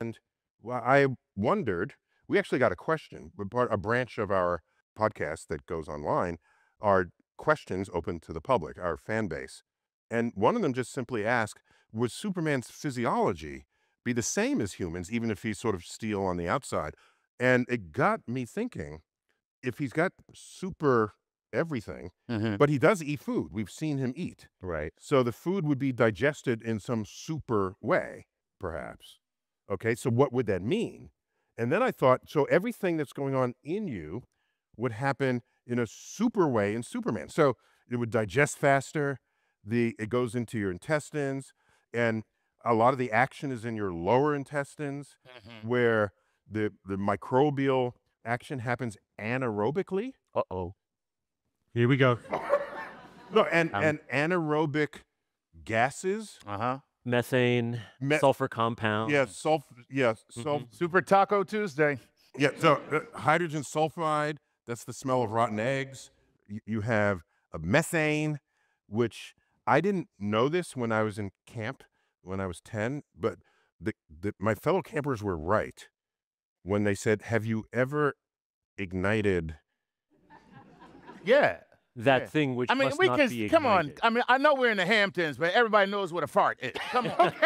And I wondered, we actually got a question, a branch of our podcast that goes online are questions open to the public, our fan base. And one of them just simply asked, would Superman's physiology be the same as humans, even if he's sort of steel on the outside? And it got me thinking, if he's got super everything, Mhm. but he does eat food. We've seen him eat. Right. So the food would be digested in some super way, perhaps. Okay, so what would that mean? And then I thought, so everything that's going on in you would happen in a super way in Superman. So it would digest faster, the it goes into your intestines, and a lot of the action is in your lower intestines, Mhm. where the the microbial action happens anaerobically. Uh oh. Here we go. No, and Um, and anaerobic gases. Uh huh. Methane, Me- sulfur compound. Yes, sulfur. Yeah, sulf- Super Taco Tuesday. Yeah, so uh, hydrogen sulfide, that's the smell of rotten eggs. Y- You have a methane, which I didn't know this when I was in camp when I was 10, but the, the, my fellow campers were right when they said, Have you ever ignited? Yeah. That Yeah. thing which I mean, must we not can be come on. I mean, I know we're in the Hamptons, but everybody knows what a fart is. Come on.